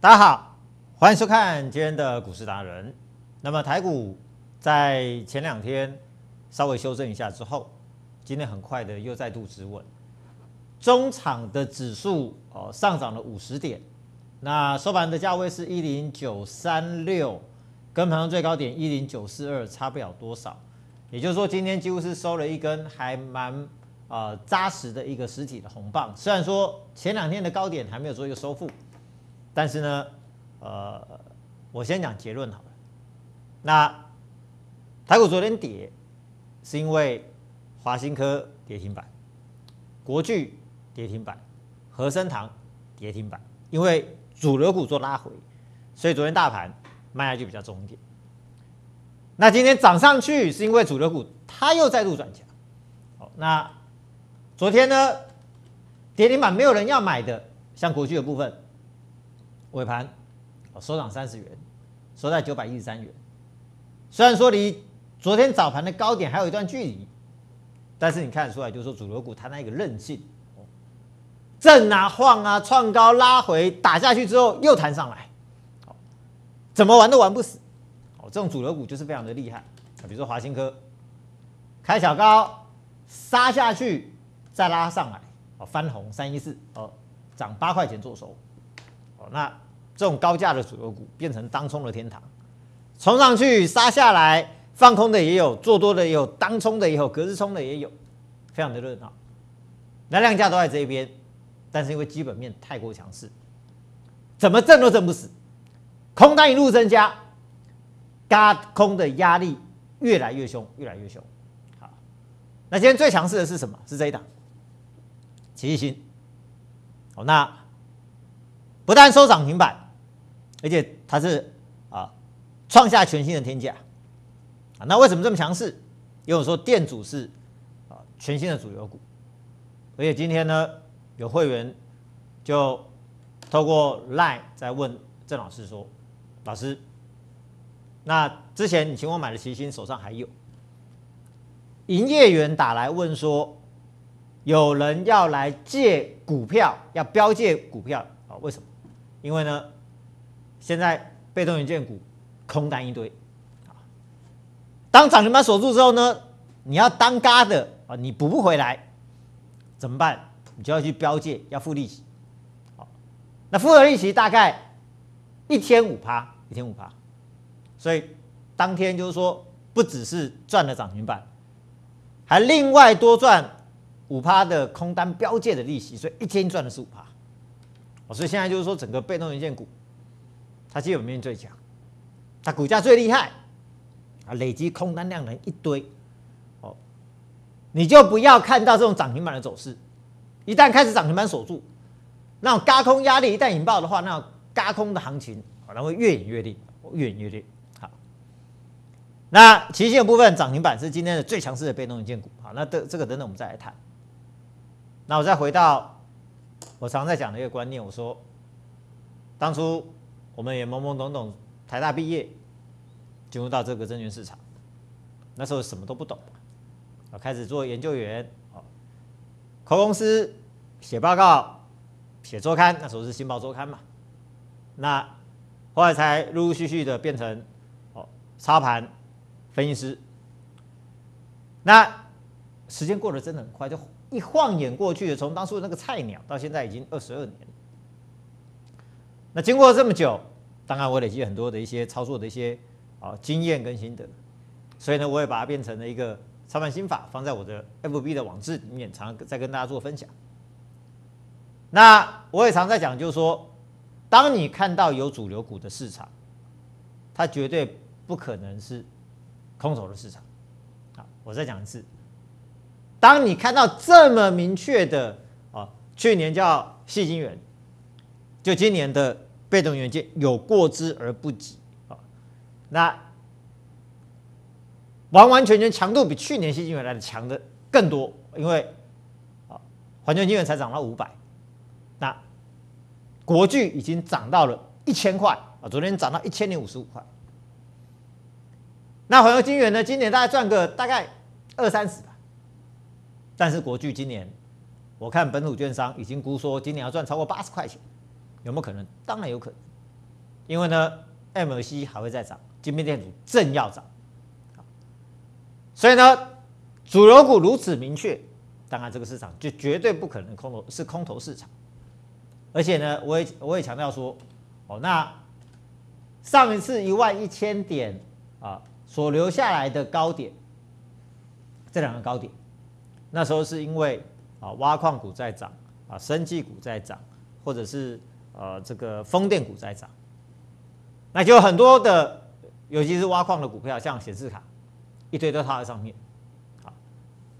大家好，欢迎收看今天的股市达人。那么台股在前两天稍微修正一下之后，今天很快的又再度止稳，中场的指数哦上涨了五十点，那收盘的价位是一零九三六，跟盘中最高点一零九四二差不了多少，也就是说今天几乎是收了一根还蛮呃扎实的一个实体的红棒，虽然说前两天的高点还没有做一个收复。但是呢，呃，我先讲结论好了。那台股昨天跌，是因为华新科跌停板，国巨跌停板，和生堂跌停板，因为主流股做拉回，所以昨天大盘卖压就比较重一点。那今天涨上去，是因为主流股它又再度转强。好，那昨天呢，跌停板没有人要买的，像国巨的部分。尾盘，收涨三十元，收在九百一十三元。虽然说离昨天早盘的高点还有一段距离，但是你看得出来，就是说主流股它那个韧性，震啊晃啊，创高拉回打下去之后又弹上来，怎么玩都玩不死。哦，这种主流股就是非常的厉害。比如说华兴科，开小高杀下去，再拉上来，哦翻红三一四，哦涨八块钱做收。那这种高价的主流股变成当冲的天堂，冲上去杀下来，放空的也有，做多的也有，当冲的也有，隔日冲的也有，非常的热闹。那量价都在这一边，但是因为基本面太过强势，怎么挣都挣不死，空单一路增加，嘎空的压力越来越凶，越来越凶。好，那今天最强势的是什么？是这一档，奇异星。好，那。不但收涨停板，而且它是啊创下全新的天价啊！那为什么这么强势？因为我说电阻是啊全新的主流股，而且今天呢有会员就透过 Line 在问郑老师说：“老师，那之前你请我买的齐星手上还有？”营业员打来问说：“有人要来借股票，要标借股票啊？为什么？”因为呢，现在被动元件股空单一堆，当涨停板锁住之后呢，你要当嘎的啊，你补不回来，怎么办？你就要去标借，要付利息，那付的利息大概一天五趴，一天五趴，所以当天就是说，不只是赚了涨停板，还另外多赚五趴的空单标借的利息，所以一天赚的是五趴。所以现在就是说，整个被动元件股，它基本面最强，它股价最厉害，啊，累积空单量人一堆，哦，你就不要看到这种涨停板的走势，一旦开始涨停板锁住，那种嘎空压力一旦引爆的话，那嘎空的行情可能会越演越烈，越演越烈。好，那期限部分涨停板是今天的最强势的被动元件股，好，那这这个等等我们再来谈。那我再回到。我常在讲的一个观念，我说，当初我们也懵懵懂懂，台大毕业，进入到这个证券市场，那时候什么都不懂，啊，开始做研究员，啊，开公司，写报告，写周刊，那时候是《新报周刊》嘛，那后来才陆陆续续的变成哦，操盘分析师，那时间过得真的很快，就。一晃眼过去，从当初那个菜鸟到现在已经二十二年。那经过这么久，当然我累积很多的一些操作的一些啊经验跟心得，所以呢，我也把它变成了一个操盘心法，放在我的 FB 的网志里面，常在跟大家做分享。那我也常在讲，就是说，当你看到有主流股的市场，它绝对不可能是空头的市场。啊，我再讲一次。当你看到这么明确的啊，去年叫细晶元，就今年的被动元件有过之而不及啊，那完完全全强度比去年细晶元来的强的更多，因为啊，环球晶圆才涨到五百，那国巨已经涨到了一千块啊，昨天涨到一千零五十五块，那环球晶圆呢，今年大概赚个大概二三十。但是国巨今年，我看本土券商已经估说今年要赚超过八十块钱，有没有可能？当然有可能。因为呢，MLC 还会再涨，晶片电阻正要涨，所以呢，主流股如此明确，当然这个市场就绝对不可能空头是空头市场，而且呢，我也我也强调说，哦，那上一次一万一千点啊所留下来的高点，这两个高点，那时候是因为啊挖矿股在涨啊，生技股在涨，或者是呃这个风电股在涨。那就很多的，尤其是挖矿的股票，像显示卡，一堆都套在上面，好，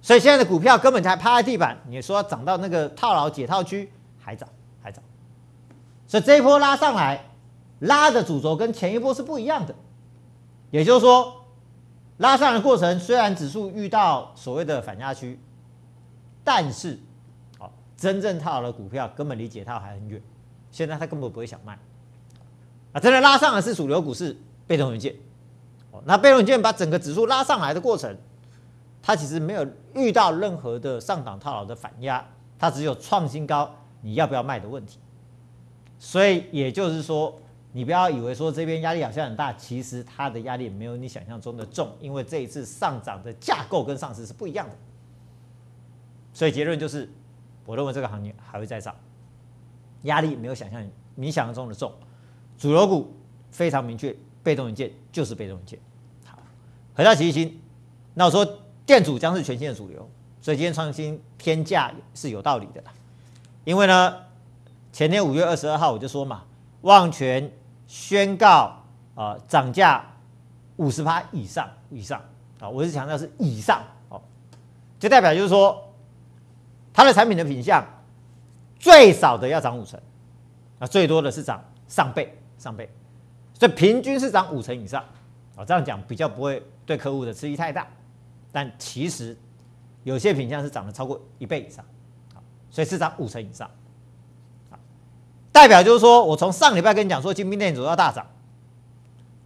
所以现在的股票根本才趴在地板。你说涨到那个套牢解套区，还涨还涨，所以这一波拉上来，拉的主轴跟前一波是不一样的。也就是说，拉上的过程虽然指数遇到所谓的反压区，但是，哦，真正套牢的股票根本离解套还很远，现在他根本不会想卖。啊，真的拉上来是主流股市被动元件，哦，那被动元件把整个指数拉上来的过程，它其实没有遇到任何的上档套牢的反压，它只有创新高，你要不要卖的问题。所以也就是说，你不要以为说这边压力好像很大，其实它的压力没有你想象中的重，因为这一次上涨的架构跟上次是不一样的。所以结论就是，我认为这个行业还会再涨，压力没有想象你想象中的重。主流股非常明确，被动元件就是被动元件。好，回到奇星，那我说电阻将是全新的主流，所以今天创新天价是有道理的。因为呢，前天五月二十二号我就说嘛，旺全宣告啊涨价五十趴以上以上啊，我是强调是以上哦，就代表就是说它的产品的品相最少的要涨五成，啊最多的是涨上倍。上倍，所以平均是涨五成以上，啊，这样讲比较不会对客户的刺激太大，但其实有些品相是涨了超过一倍以上，所以是涨五成以上，代表就是说我从上礼拜跟你讲说金兵电子要大涨，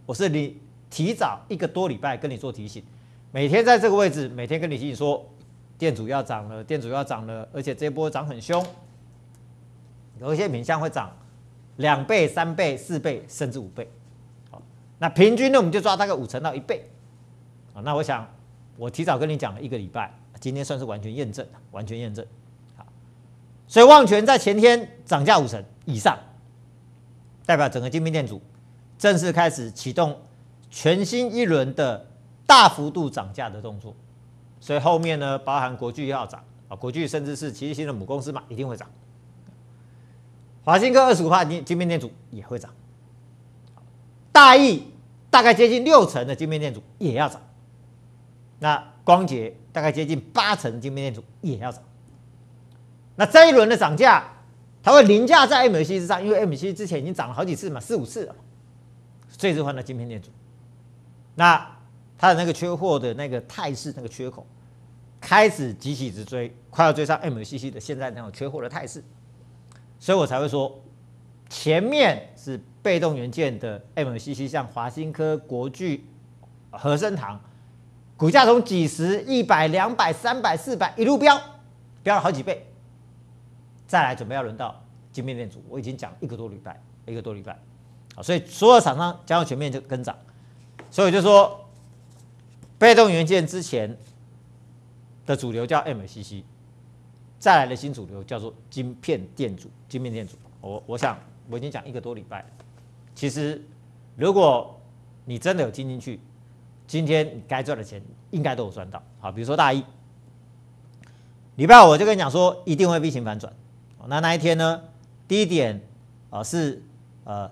我是你提早一个多礼拜跟你做提醒，每天在这个位置，每天跟你提醒说电阻要涨了，电阻要涨了，而且这波涨很凶，有一些品项会涨。两倍、三倍、四倍，甚至五倍，好，那平均呢，我们就抓大概五成到一倍，啊，那我想我提早跟你讲了一个礼拜，今天算是完全验证完全验证，好，所以旺泉在前天涨价五成以上，代表整个精密电阻正式开始启动全新一轮的大幅度涨价的动作，所以后面呢，包含国巨要涨啊，国巨甚至是奇新的母公司嘛，一定会涨。华兴科二十五帕晶晶片电阻也会涨，大益大概接近六成的晶片电阻也要涨，那光捷大概接近八成的晶片电阻也要涨，那这一轮的涨价，它会凌驾在 MLC 之上，因为 MC 之前已经涨了好几次嘛，四五次了，这次换了晶片电阻，那它的那个缺货的那个态势，那个缺口开始急起直追，快要追上 MCC 的现在那种缺货的态势。所以我才会说，前面是被动元件的 MCC，像华新科、国巨、和生堂，股价从几十、一百、两百、三百、四百一路飙，飙了好几倍。再来准备要轮到晶片电阻，我已经讲一个多礼拜，一个多礼拜，好，所以所有厂商将要全面就跟涨。所以就说，被动元件之前的主流叫 MCC。再来的新主流叫做晶片电阻，晶片电阻。我我想我已经讲一个多礼拜，其实如果你真的有听进去，今天你该赚的钱应该都有赚到。好，比如说大一，礼拜我就跟你讲说一定会 V 型反转。那那一天呢，低点啊是呃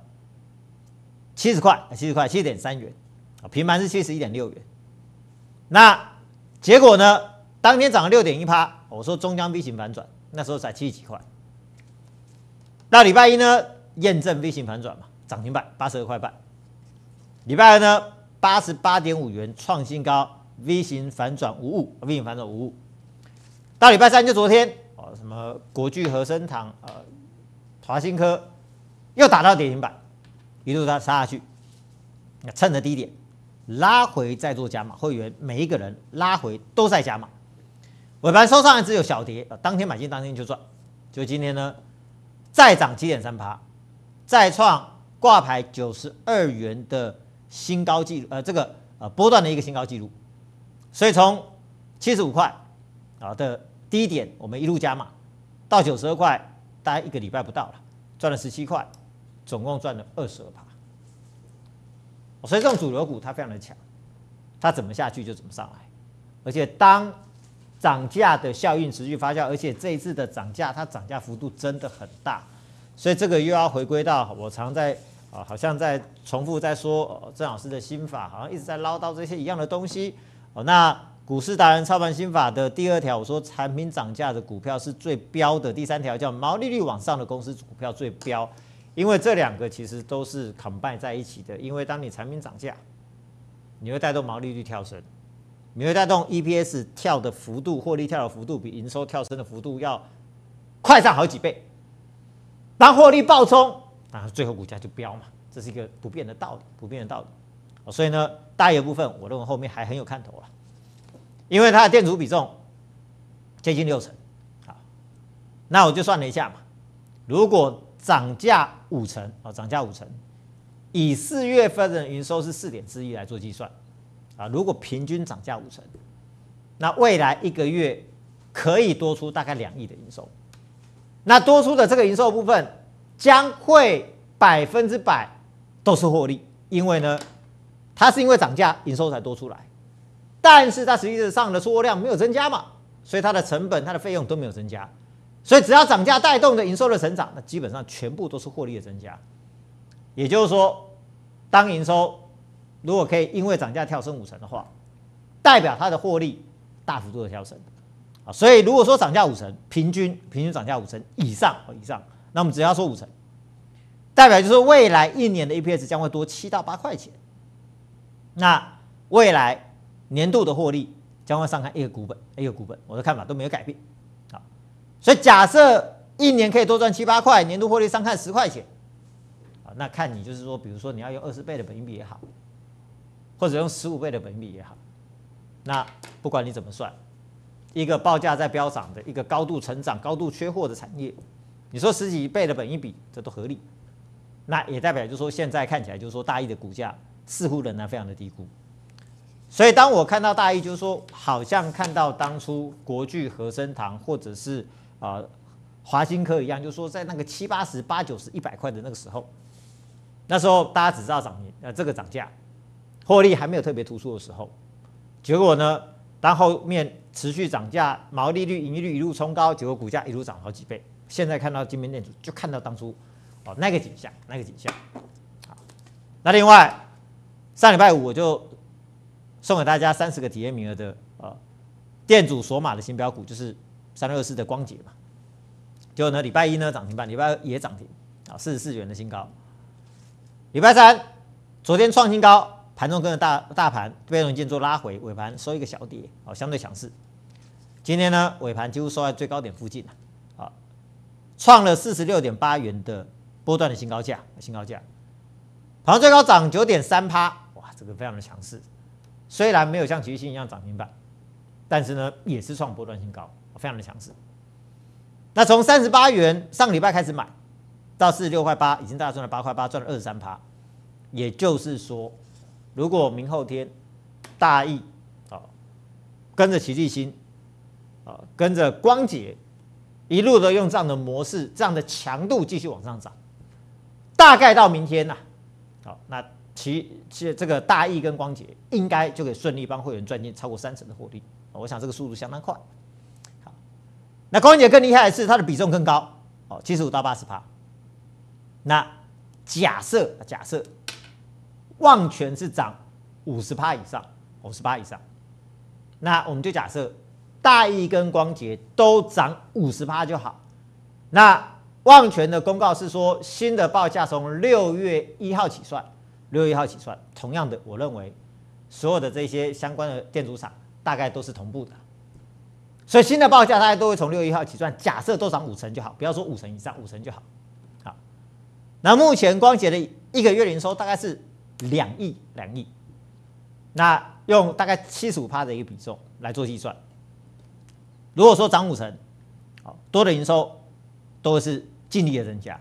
七十块，七十块七点三元，平盘是七十一点六元。那结果呢，当天涨了六点一趴。我说中江 V 型反转，那时候才七十几块。到礼拜一呢，验证 V 型反转嘛，涨停板八十二块半。礼拜二呢，八十八点五元创新高，V 型反转无误，V 型反转无误。到礼拜三就昨天，哦，什么国巨、和生堂、呃，华新科又打到跌停板，一路它杀下去，那趁着低点拉回再做加码，会员每一个人拉回都在加码。尾盘收上来只有小跌，当天买进当天就赚，就今天呢再涨七点三趴，再创挂牌九十二元的新高记录，呃，这个呃波段的一个新高记录。所以从七十五块啊的低点，我们一路加码到九十二块，大概一个礼拜不到了，赚了十七块，总共赚了二十二趴。所以这种主流股它非常的强，它怎么下去就怎么上来，而且当涨价的效应持续发酵，而且这一次的涨价它涨价幅度真的很大，所以这个又要回归到我常在啊，好像在重复在说郑老师的心法，好像一直在唠叨这些一样的东西哦。那股市达人操盘心法的第二条，我说产品涨价的股票是最标的；第三条叫毛利率往上的公司股票最标。因为这两个其实都是 combine 在一起的，因为当你产品涨价，你会带动毛利率跳升，你会带动 EPS 跳的幅度、获利跳的幅度比营收跳升的幅度要快上好几倍。当获利暴冲，那最后股价就飙嘛，这是一个不变的道理，不变的道理。所以呢，大一部分我认为后面还很有看头了，因为它的电阻比重接近六成，好，那我就算了一下嘛，如果涨价五成啊，涨价五成，以四月份的营收是四点四亿来做计算啊，如果平均涨价五成，那未来一个月可以多出大概两亿的营收，那多出的这个营收部分将会百分之百都是获利，因为呢，它是因为涨价营收才多出来，但是它实际上的出货量没有增加嘛，所以它的成本、它的费用都没有增加。所以只要涨价带动的营收的成长，那基本上全部都是获利的增加。也就是说，当营收如果可以因为涨价跳升五成的话，代表它的获利大幅度的跳升啊。所以如果说涨价五成，平均平均涨价五成以上以上，那我们只要说五成，代表就是未来一年的 EPS 将会多七到八块钱。那未来年度的获利将会上看一个股本一个股本，我的看法都没有改变。啊所以假设一年可以多赚七八块，年度获利上看十块钱，啊，那看你就是说，比如说你要用二十倍的本金比也好，或者用十五倍的本金比也好，那不管你怎么算，一个报价在飙涨的一个高度成长、高度缺货的产业，你说十几倍的本金比，这都合理。那也代表就是说，现在看起来就是说，大益的股价似乎仍然非常的低估。所以当我看到大益，就是说，好像看到当初国巨、和生堂或者是啊，华兴科一样，就是说在那个七八十、八九十、一百块的那个时候，那时候大家只知道涨，呃，这个涨价，获利还没有特别突出的时候，结果呢，当后面持续涨价，毛利率、盈利率一路冲高，结果股价一路涨好几倍。现在看到金边电子，就看到当初哦那个景象，那个景象。好，那另外上礼拜五我就送给大家三十个体验名额的呃店主锁码的新标股，就是。三六二四的光捷嘛，结果呢，礼拜一呢涨停板，礼拜二也涨停啊，四十四元的新高。礼拜三昨天创新高，盘中跟着大大盘被动件做拉回，尾盘收一个小跌，啊，相对强势。今天呢，尾盘几乎收在最高点附近啊，创了四十六点八元的波段的新高价，新高价，盘中最高涨九点三趴，哇，这个非常的强势。虽然没有像吉星一样涨停板，但是呢，也是创波段新高。非常的强势。那从三十八元上个礼拜开始买，到四十六块八，已经大概赚了八块八，赚了二十三趴。也就是说，如果明后天大意啊跟着奇迹星啊跟着光捷一路的用这样的模式、这样的强度继续往上涨，大概到明天呐，好，那其其这个大意跟光捷应该就可以顺利帮会员赚进超过三成的获利。我想这个速度相当快。好那光姐更厉害的是，它的比重更高，哦，七十五到八十趴。那假设假设，旺权是涨五十趴以上，五十趴以上，那我们就假设大益跟光捷都涨五十趴就好。那旺权的公告是说，新的报价从六月一号起算，六月一号起算。同样的，我认为所有的这些相关的电阻厂大概都是同步的。所以新的报价大家都会从六月一号起算，假设都涨五成就好，不要说五成以上，五成就好。好，那目前光捷的一个月营收大概是两亿，两亿。那用大概七十五趴的一个比重来做计算，如果说涨五成，多的营收都是净利的增加。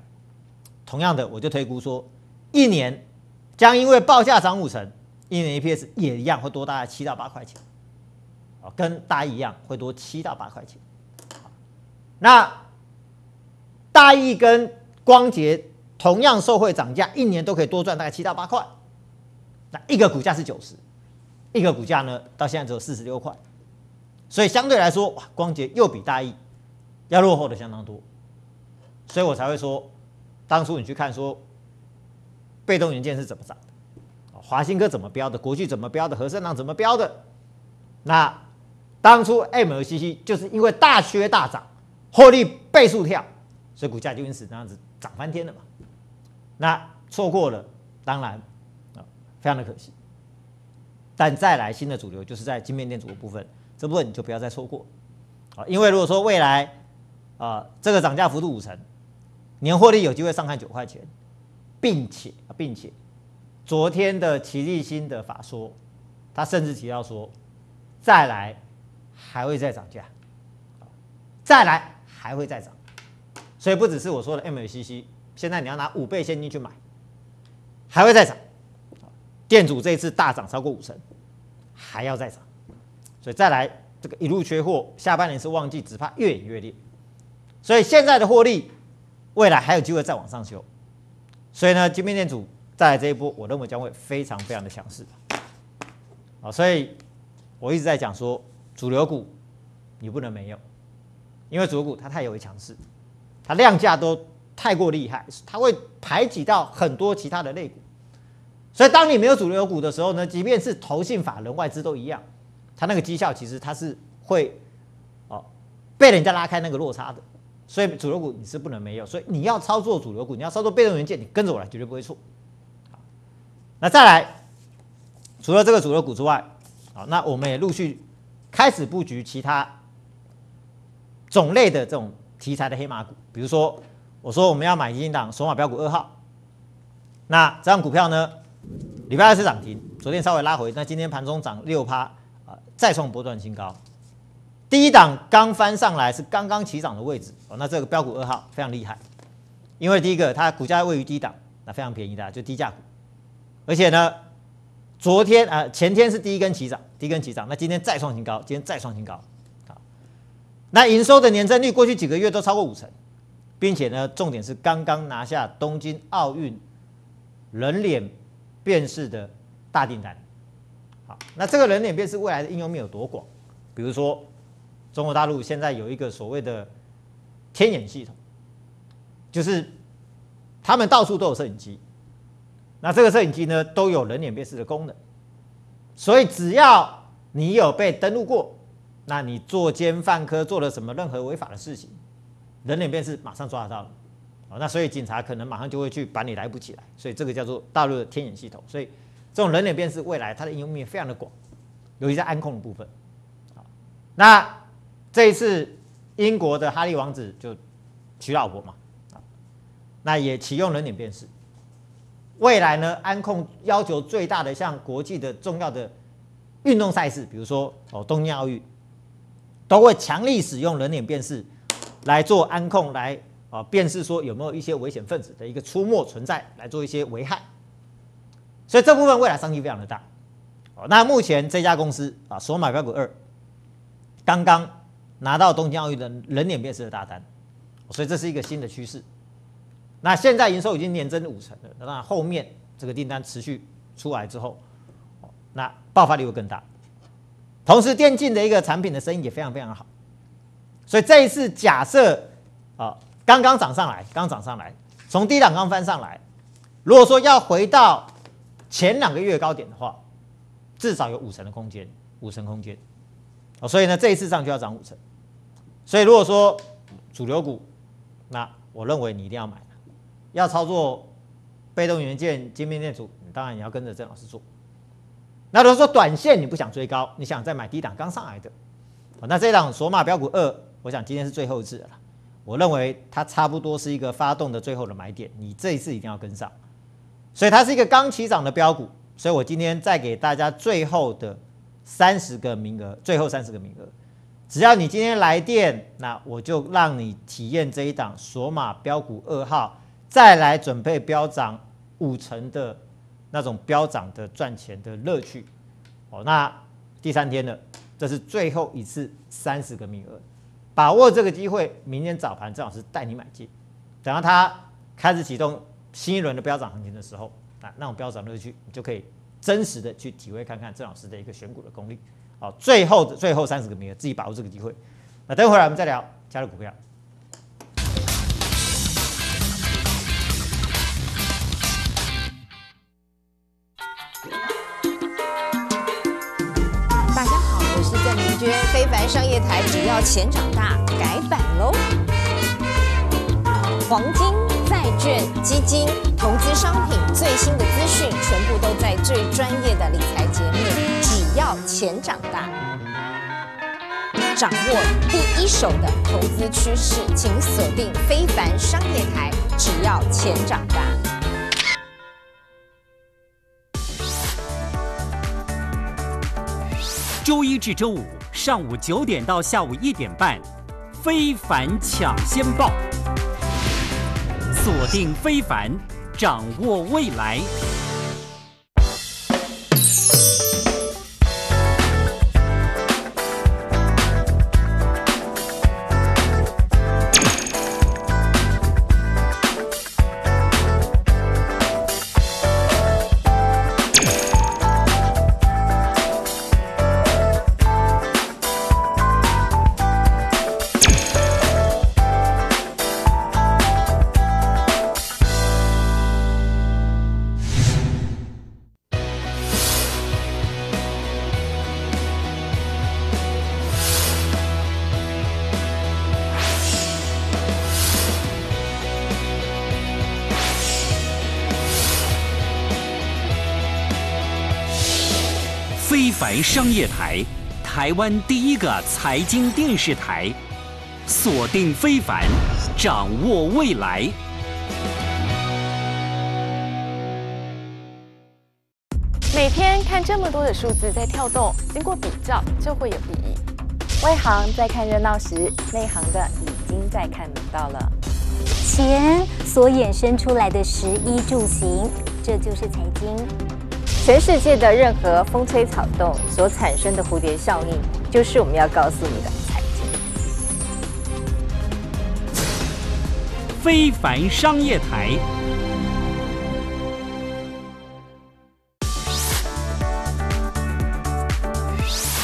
同样的，我就推估说，一年将因为报价涨五成，一年 EPS 也一样会多大概七到八块钱，跟大一样会多七到八块钱。那大一跟光捷同样受惠涨价，一年都可以多赚大概七到八块。那一个股价是九十，一个股价呢到现在只有四十六块，所以相对来说，哇，光捷又比大益要落后的相当多，所以我才会说，当初你去看说，被动元件是怎么涨的，华兴科怎么标的，国巨怎么标的，和盛朗怎么标的，那当初 MLCC 就是因为大缺大涨，获利倍数跳，所以股价就因此那样子涨翻天了嘛，那错过了，当然。非常的可惜，但再来新的主流就是在晶片电阻的部分，这部分你就不要再错过，啊，因为如果说未来啊这个涨价幅度五成，年获利有机会上看九块钱，并且并且昨天的齐力新的法说，他甚至提到说再来还会再涨价，再来还会再涨，所以不只是我说的 MACC，现在你要拿五倍现金去买，还会再涨。店主这一次大涨超过五成，还要再涨，所以再来这个一路缺货，下半年是旺季，只怕越演越烈。所以现在的获利，未来还有机会再往上修。所以呢，金片店主再来这一波，我认为将会非常非常的强势。啊，所以我一直在讲说，主流股你不能没有，因为主流股它太有为强势，它量价都太过厉害，它会排挤到很多其他的类股。所以，当你没有主流股的时候呢，即便是投信法人外资都一样，它那个绩效其实它是会哦被人家拉开那个落差的。所以，主流股你是不能没有。所以，你要操作主流股，你要操作被动元件，你跟着我来绝对不会错。那再来，除了这个主流股之外，好，那我们也陆续开始布局其他种类的这种题材的黑马股，比如说，我说我们要买金档索马标股二号，那这张股票呢？礼拜二是涨停，昨天稍微拉回，那今天盘中涨六趴啊，再创波段新高。第一档刚翻上来是刚刚起涨的位置哦，那这个标股二号非常厉害，因为第一个它股价位于低档，那非常便宜的就低价股，而且呢，昨天啊前天是第一根起涨，第一根起涨，那今天再创新高，今天再创新高，好，那营收的年增率过去几个月都超过五成，并且呢，重点是刚刚拿下东京奥运人脸。辨识的大订单，好，那这个人脸辨识未来的应用面有多广？比如说，中国大陆现在有一个所谓的天眼系统，就是他们到处都有摄影机，那这个摄影机呢都有人脸辨识的功能，所以只要你有被登录过，那你作奸犯科做了什么任何违法的事情，人脸辨识马上抓得到。哦，那所以警察可能马上就会去把你逮捕起来，所以这个叫做大陆的天眼系统。所以这种人脸辨识未来它的应用面非常的广，尤其在安控的部分。好，那这一次英国的哈利王子就娶老婆嘛，那也启用人脸辨识。未来呢，安控要求最大的像国际的重要的运动赛事，比如说哦东京奥运，都会强力使用人脸辨识来做安控来。啊，便是说有没有一些危险分子的一个出没存在，来做一些危害，所以这部分未来商机非常的大。哦，那目前这家公司啊，索马标股二刚刚拿到东京奥运的人脸辨识的大单，所以这是一个新的趋势。那现在营收已经年增五成了，那后面这个订单持续出来之后，那爆发力会更大。同时，电竞的一个产品的生意也非常非常好，所以这一次假设啊。刚刚涨上来，刚涨上来，从低档刚翻上来。如果说要回到前两个月高点的话，至少有五成的空间，五成空间。哦，所以呢，这一次上就要涨五成。所以如果说主流股，那我认为你一定要买。要操作被动元件、晶片电阻，当然你要跟着郑老师做。那如果说短线你不想追高，你想再买低档刚上来的，那这档索马标股二，我想今天是最后一次了。我认为它差不多是一个发动的最后的买点，你这一次一定要跟上，所以它是一个刚起涨的标股，所以我今天再给大家最后的三十个名额，最后三十个名额，只要你今天来电，那我就让你体验这一档索马标股二号，再来准备飙涨五成的那种飙涨的赚钱的乐趣。哦，那第三天了，这是最后一次三十个名额，把握这个机会，明天早盘郑老师带你买进，等到它开始启动新一轮的飙涨行情的时候，啊，那种飙涨乐趣，你就可以真实的去体会看看郑老师的一个选股的功力。好，最后的最后三十个名额，自己把握这个机会。那等会儿我们再聊加入股票。商业台只要钱长大改版喽，黄金、债券、基金、投资商品最新的资讯，全部都在最专业的理财节目，只要钱长大。掌握第一手的投资趋势，请锁定非凡商业台，只要钱长大。周一至周五上午九点到下午一点半，非凡抢先报，锁定非凡，掌握未来。商业台，台湾第一个财经电视台，锁定非凡，掌握未来。每天看这么多的数字在跳动，经过比较就会有意义。外行在看热闹时，内行的已经在看门道了。钱所衍生出来的食衣住行，这就是财经。全世界的任何风吹草动所产生的蝴蝶效应，就是我们要告诉你的财经。非凡商业台。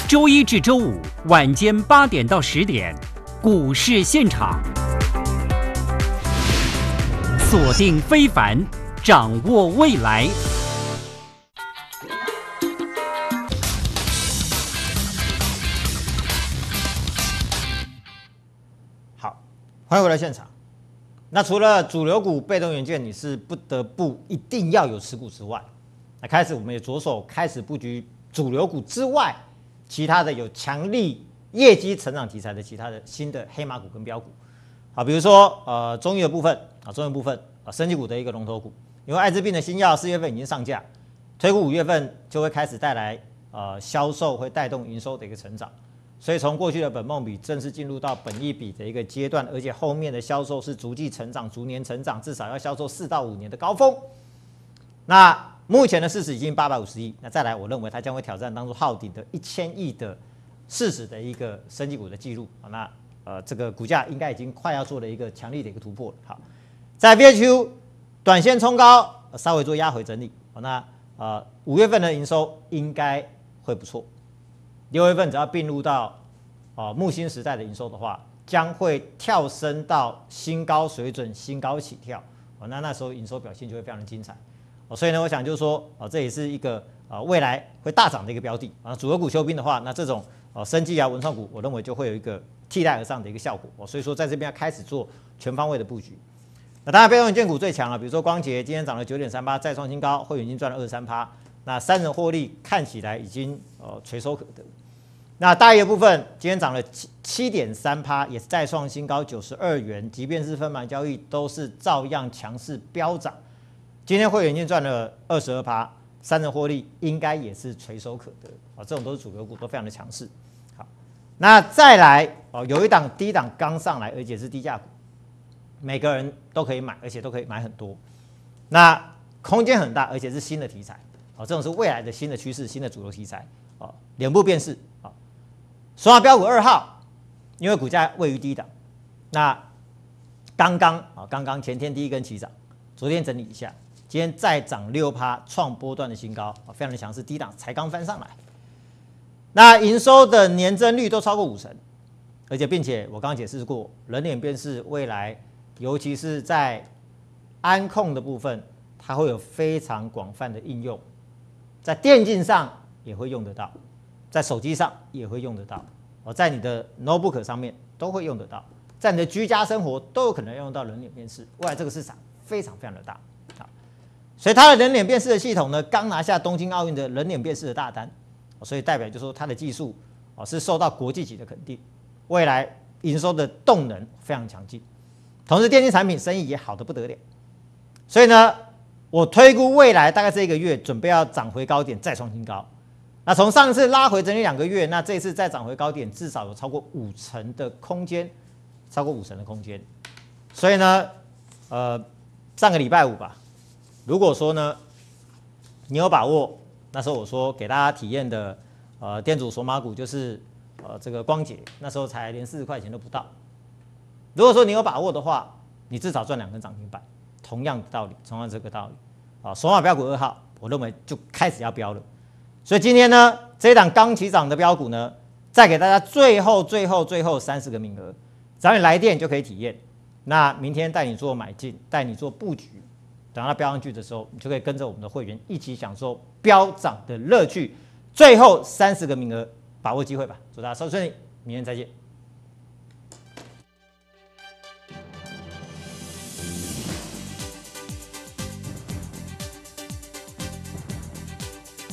周一至周五晚间八点到十点，股市现场，锁定非凡，掌握未来。欢迎回来现场。那除了主流股、被动元件，你是不得不一定要有持股之外，那开始我们也着手开始布局主流股之外，其他的有强力业绩成长题材的其他的新的黑马股跟标股。好，比如说呃中医的部分啊，中医部分啊，生技股的一个龙头股，因为艾滋病的新药四月份已经上架，推估五月份就会开始带来呃销售，会带动营收的一个成长。所以从过去的本梦比正式进入到本益比的一个阶段，而且后面的销售是逐季成长、逐年成长，至少要销售四到五年的高峰。那目前的市值已经八百五十亿，那再来，我认为它将会挑战当初浩鼎的一千亿的市值的一个升级股的记录。那呃，这个股价应该已经快要做了一个强力的一个突破了。好，在 VHU 短线冲高，稍微做压回整理。那呃五月份的营收应该会不错。六月份只要并入到哦木星时代的营收的话，将会跳升到新高水准、新高起跳哦，那那时候营收表现就会非常的精彩哦。所以呢，我想就是说哦，这也是一个啊未来会大涨的一个标的啊。组合股休兵的话，那这种哦生技啊、文创股，我认为就会有一个替代而上的一个效果哦。所以说在这边要开始做全方位的布局。那当然，被动元件股最强了，比如说光捷今天涨了九点三八，再创新高，会员已经赚了二十三趴。那三人获利看起来已经哦垂手可得。那大业部分今天涨了七七点三趴，也是再创新高九十二元，即便是分盘交易都是照样强势飙涨。今天会员已经赚了二十二趴，三成获利应该也是垂手可得啊，这种都是主流股，都非常的强势。好，那再来哦，有一档低档刚上来，而且是低价股，每个人都可以买，而且都可以买很多。那空间很大，而且是新的题材，哦，这种是未来的新的趋势、新的主流题材，脸部辨识，啊，索马标股二号，因为股价位于低档，那刚刚啊，刚刚前天第一根起涨，昨天整理一下，今天再涨六趴，创波段的新高，啊，非常的强势，低档才刚翻上来，那营收的年增率都超过五成，而且并且我刚刚解释过，人脸辨识未来，尤其是在安控的部分，它会有非常广泛的应用，在电竞上也会用得到，在手机上也会用得到，哦，在你的 notebook 上面都会用得到，在你的居家生活都有可能用到人脸辨识。未来这个市场非常非常的大，啊，所以它的人脸辨识的系统呢，刚拿下东京奥运的人脸辨识的大单，所以代表就说它的技术哦是受到国际级的肯定，未来营收的动能非常强劲，同时电竞产品生意也好的不得了。所以呢，我推估未来大概这一个月准备要涨回高点，再创新高。那从上次拉回整理两个月，那这次再涨回高点，至少有超过五成的空间，超过五成的空间。所以呢，呃，上个礼拜五吧，如果说呢，你有把握，那时候我说给大家体验的，呃，店主索马股就是呃这个光捷，那时候才连四十块钱都不到。如果说你有把握的话，你至少赚两根涨停板。同样的道理，同样这个道理，啊，索马标股二号，我认为就开始要标了。所以今天呢，这一档刚起涨的标股呢，再给大家最后、最后、最后三十个名额，只要你来电就可以体验。那明天带你做买进，带你做布局，等它标上去的时候，你就可以跟着我们的会员一起享受飙涨的乐趣。最后三十个名额，把握机会吧！祝大家收顺利，明天再见。